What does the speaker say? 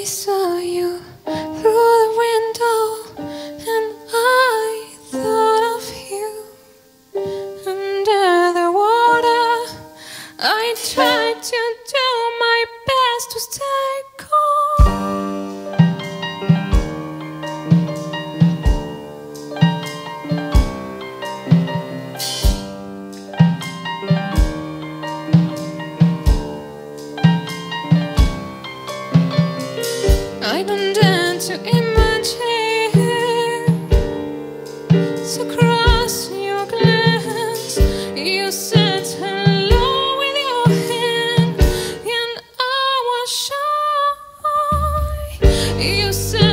I saw you You said